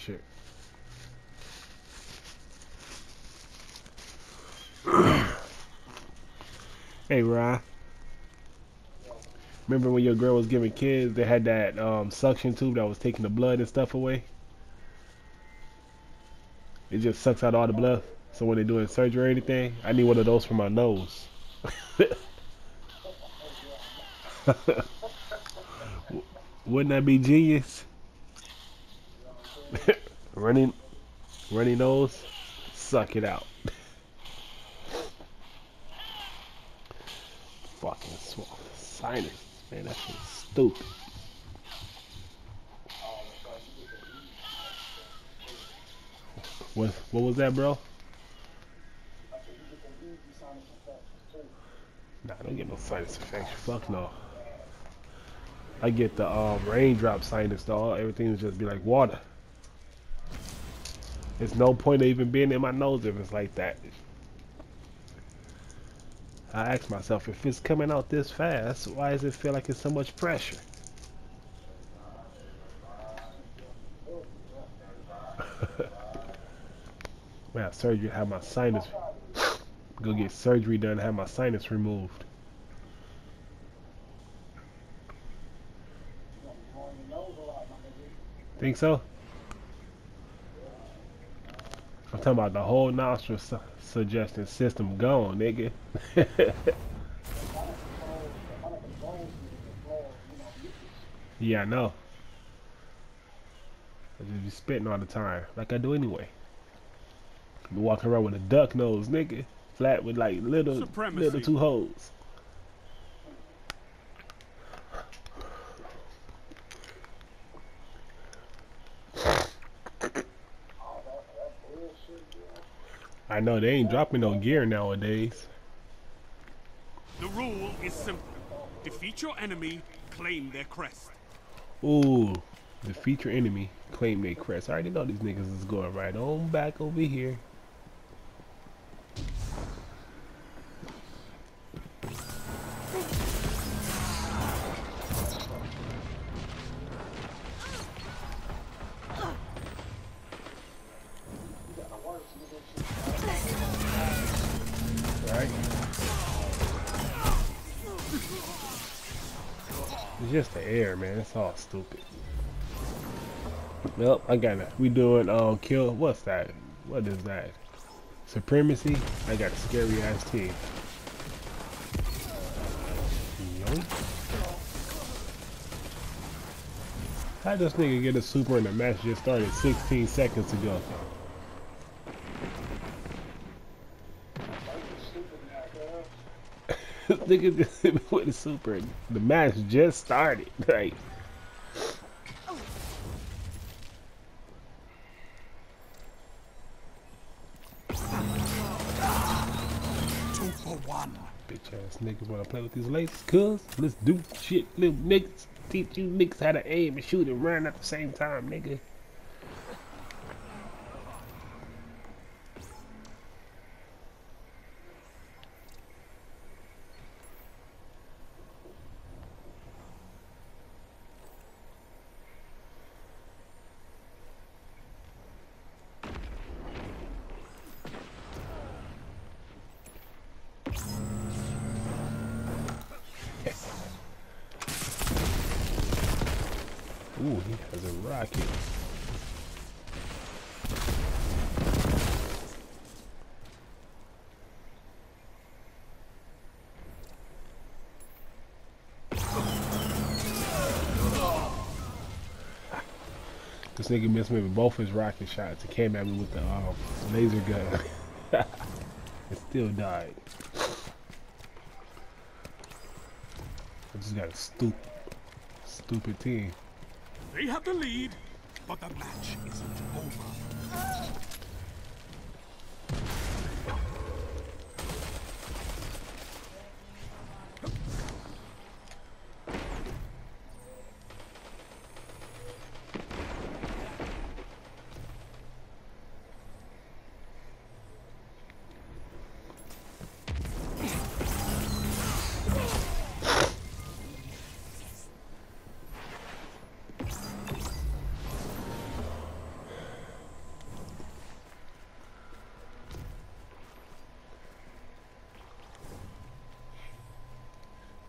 shit. hey, Ryan. Remember when your girl was giving kids, they had that um, suction tube that was taking the blood and stuff away? It just sucks out all the blood. So when they're doing surgery or anything, I need one of those for my nose. Wouldn't that be genius? running, running nose, suck it out. Fucking swamp sinus, man. That's stupid. What what was that, bro? Nah, I don't get no sinus infection. Fuck no. I get the um, raindrop sinus though. Everything just be like water. There's no point of even being in my nose if it's like that. I ask myself, if it's coming out this fast, why does it feel like it's so much pressure? Man, surgery have my sinus. Go get surgery done, have my sinus removed. Think so? I'm talking about the whole nostril su suggestion system gone, nigga. yeah, I know. I just be spitting all the time, like I do anyway. Be walking around with a duck nose, nigga. Flat with like little, Supremacy. little two holes. I know they ain't dropping no gear nowadays. The rule is simple. Defeat your enemy, claim their crest. Ooh, defeat your enemy, claim their crest. I already know these niggas is going right on back over here. It's just the air, man. It's all stupid. Nope, I got it. We doing um kill. What's that? What is that? Supremacy. I got a scary ass team. How this nigga get a super in the match just started 16 seconds ago? nigga just hit me with a super. The match just started. Like. Two for one. Bitch ass niggas wanna play with these lasers, cuz let's do shit, little niggas. Teach you niggas how to aim and shoot and run at the same time, nigga. Ooh, he has a rocket. This nigga missed me with both his rocket shots. He came at me with the um, laser gun. it still died. I just got a stupid, stupid team. They have the lead, but the match isn't over.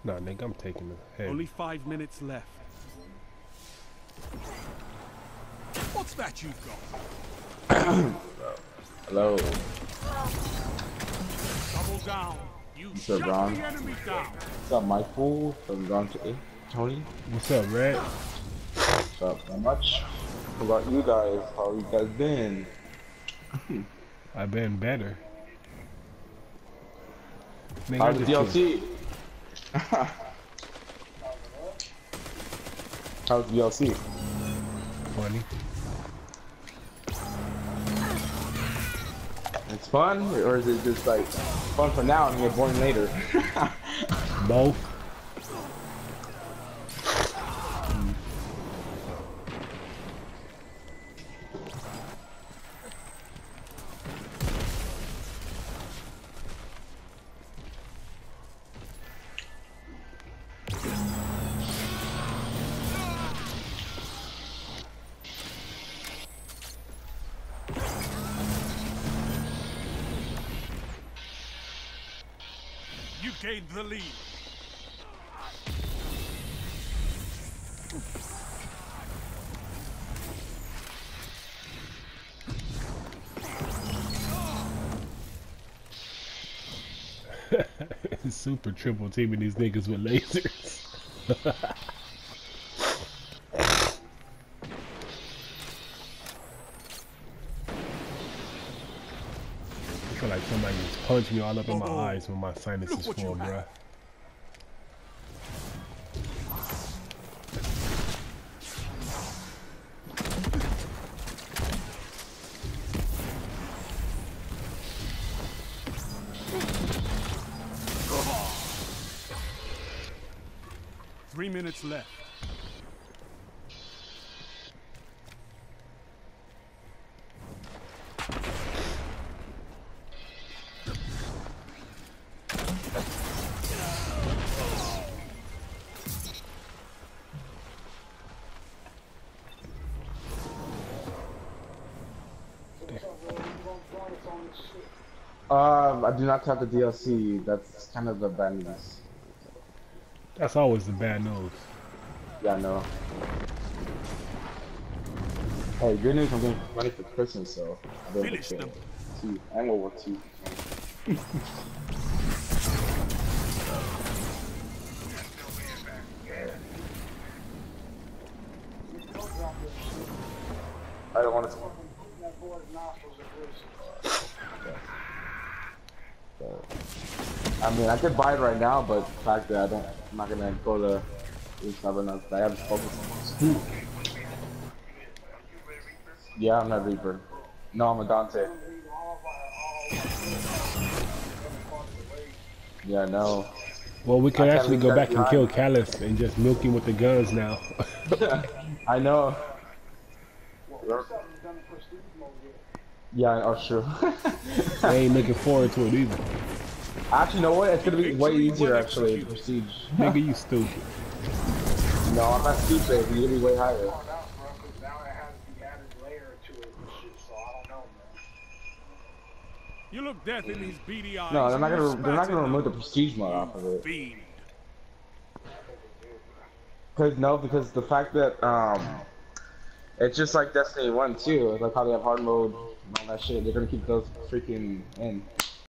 Nah, nigga, I'm taking the head. Only five minutes left. What's that you've got? Hello. Double down. You What's up, Ron? the enemy down. What's up, Mike Fool from Ron to A? Tony? What's up, Red? What's up? Not much. How about you guys? How you guys been? I've been better. Nigga, How's the just killed- DLC? How's DLC? Funny. It's fun, or is it just like fun for now and get boring later? Both. Gained the lead. Super triple teaming these niggas with lasers. feel like somebody just punched me all up in my Oh, eyes when my sinus is full, have. bruh. Three minutes left. Um, I do not have the DLC. That's kind of the bad news. That's always the bad news. Yeah, I know. Hey, good news, I'm getting money for Christmas, so I'll be able Finish to them. Two, and World War Two. I don't want to. I mean, I could buy it right now, but the fact that I don't, I'm not gonna go to this seven up. I have to focus on school. Yeah, I'm not Reaper. No, I'm a Dante. Yeah, no. Well, we can I actually go back and kill Calus and just milk him with the guns now. I know. Yeah, oh sure. I ain't looking forward to it either. Actually, you know what? It's gonna be way easier actually. Prestige. Nigga, you stupid. No, I'm not stupid. It's gonna be way higher. You look death in these beady eyes. No, they're not gonna. They're not gonna remove the prestige mod off of it. Fiend. Cause no, because the fact that um, it's just like Destiny One too. It's like how they have hard mode and all that shit. They're gonna keep those freaking in.